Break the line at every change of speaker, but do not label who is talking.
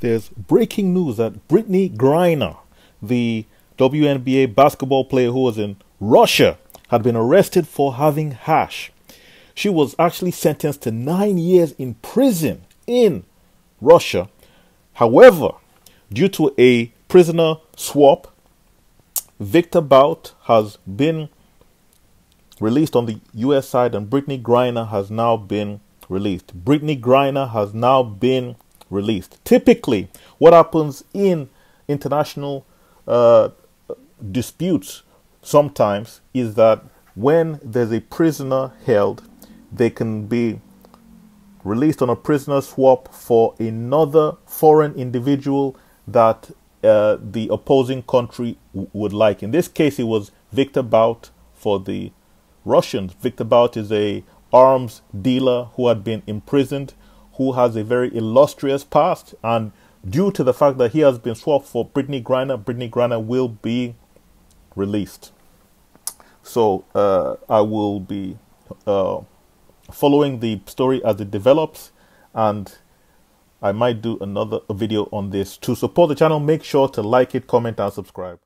there's breaking news that Brittney Griner, the WNBA basketball player who was in Russia, had been arrested for having hash. She was actually sentenced to nine years in prison in Russia. However, due to a prisoner swap, Viktor Bout has been released on the US side and Brittney Griner has now been released. Brittney Griner has now been released. Typically, what happens in international uh, disputes sometimes is that when there's a prisoner held, they can be released on a prisoner swap for another foreign individual that uh, the opposing country would like. In this case, it was Viktor Bout for the Russians. Viktor Bout is a arms dealer who had been imprisoned, who has a very illustrious past, and due to the fact that he has been swapped for Brittney Griner, Brittney Griner will be released. So uh, I will be uh, following the story as it develops, and I might do another video on this. To support the channel, make sure to like it, comment, and subscribe.